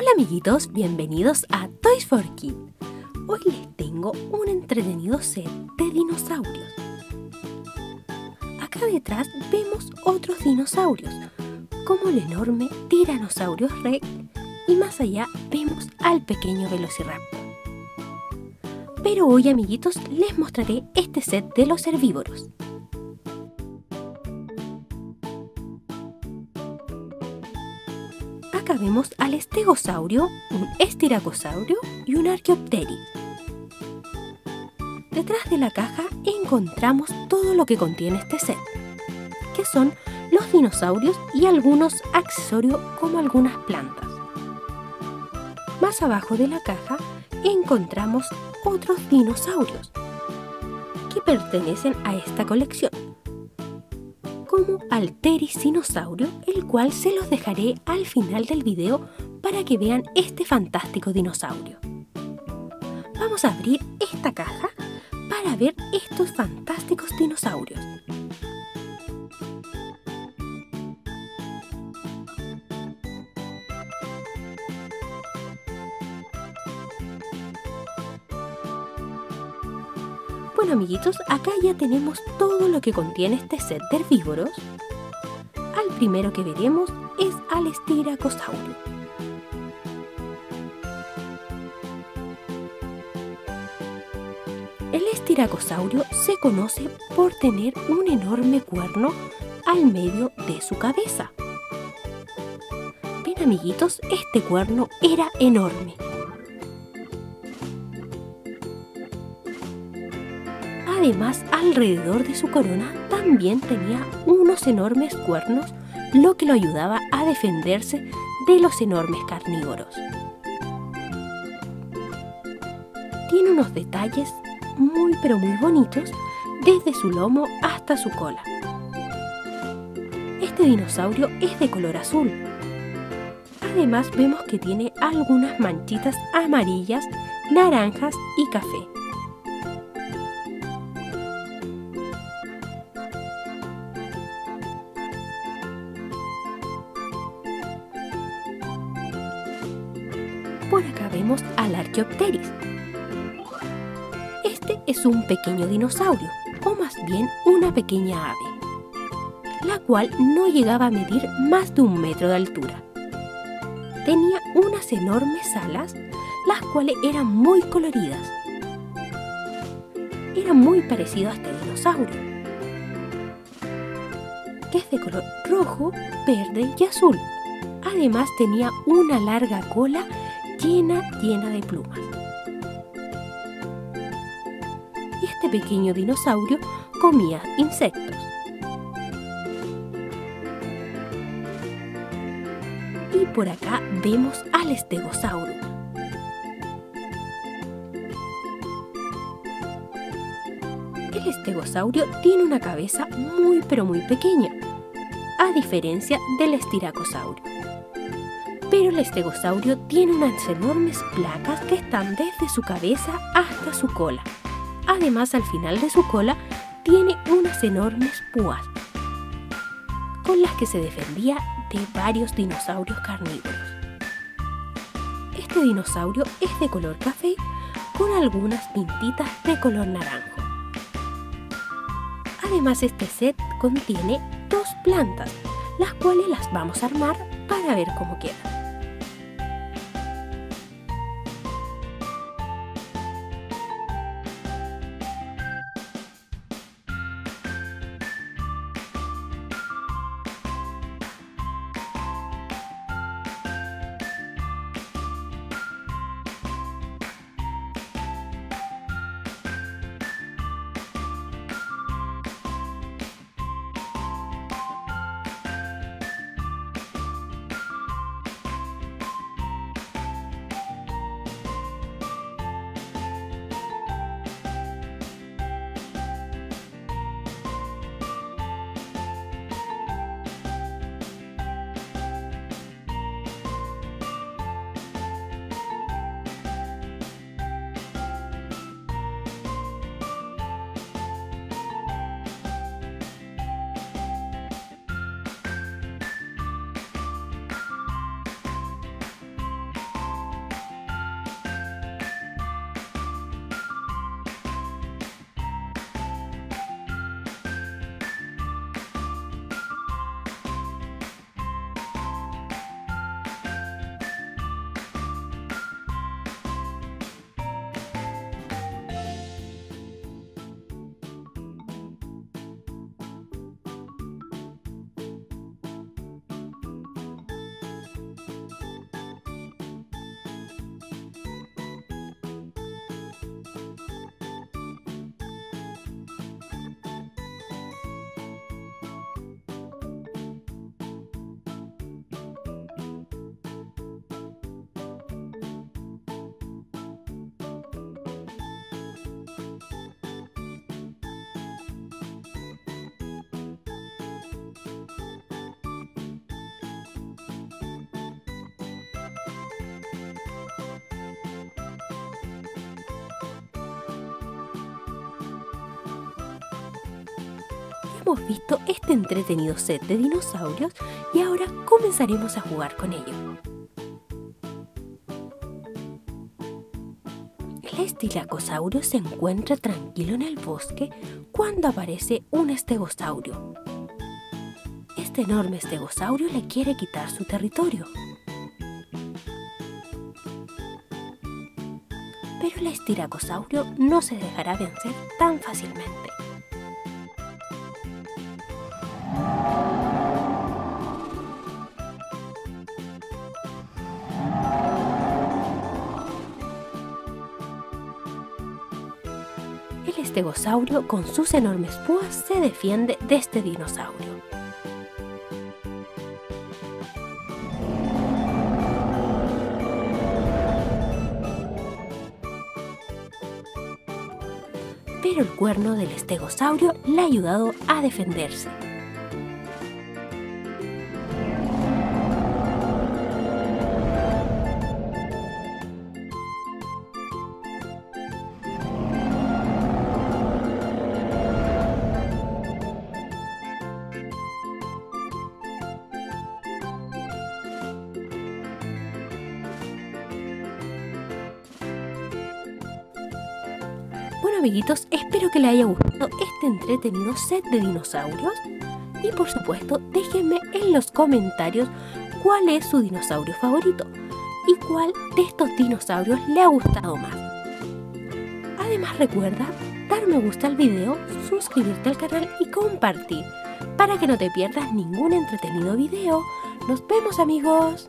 Hola amiguitos, bienvenidos a Toys for Kids. Hoy les tengo un entretenido set de dinosaurios. Acá detrás vemos otros dinosaurios, como el enorme Tyrannosaurus Rex y más allá vemos al pequeño Velociraptor. Pero hoy amiguitos les mostraré este set de los herbívoros. Acá vemos al estegosaurio, un estiracosaurio y un arqueopteris. Detrás de la caja encontramos todo lo que contiene este set, que son los dinosaurios y algunos accesorios como algunas plantas. Más abajo de la caja encontramos otros dinosaurios que pertenecen a esta colección, como Altericinosaurio, el cual se los dejaré al final del video para que vean este fantástico dinosaurio. Vamos a abrir esta caja para ver estos fantásticos dinosaurios. Bueno amiguitos, acá ya tenemos todo lo que contiene este set de herbívoros. Al primero que veremos es al estiracosaurio. El estiracosaurio se conoce por tener un enorme cuerno al medio de su cabeza. Ven amiguitos, este cuerno era enorme Además, alrededor de su corona también tenía unos enormes cuernos, lo que lo ayudaba a defenderse de los enormes carnívoros. Tiene unos detalles muy pero muy bonitos desde su lomo hasta su cola. Este dinosaurio es de color azul. Además vemos que tiene algunas manchitas amarillas, naranjas y café. Acá vemos al Archaeopteryx. Este es un pequeño dinosaurio, o más bien una pequeña ave, la cual no llegaba a medir más de un metro de altura. Tenía unas enormes alas, las cuales eran muy coloridas. Era muy parecido a este dinosaurio, que es de color rojo, verde y azul. Además tenía una larga cola llena, llena de plumas. Y este pequeño dinosaurio comía insectos. Y por acá vemos al estegosauro. El estegosaurio tiene una cabeza muy pero muy pequeña, a diferencia del estiracosaurio pero el estegosaurio tiene unas enormes placas que están desde su cabeza hasta su cola. Además, al final de su cola tiene unas enormes púas con las que se defendía de varios dinosaurios carnívoros. Este dinosaurio es de color café con algunas pintitas de color naranjo. Además, este set contiene dos plantas, las cuales las vamos a armar para ver cómo quedan. Hemos visto este entretenido set de dinosaurios y ahora comenzaremos a jugar con ellos. El estilacosaurio se encuentra tranquilo en el bosque cuando aparece un estegosaurio. Este enorme estegosaurio le quiere quitar su territorio. Pero el estiracosaurio no se dejará vencer tan fácilmente. El estegosaurio con sus enormes púas se defiende de este dinosaurio. Pero el cuerno del estegosaurio le ha ayudado a defenderse. Bueno amiguitos, espero que les haya gustado este entretenido set de dinosaurios y por supuesto déjenme en los comentarios cuál es su dinosaurio favorito y cuál de estos dinosaurios le ha gustado más. Además recuerda dar me gusta al video, suscribirte al canal y compartir para que no te pierdas ningún entretenido video. Nos vemos amigos.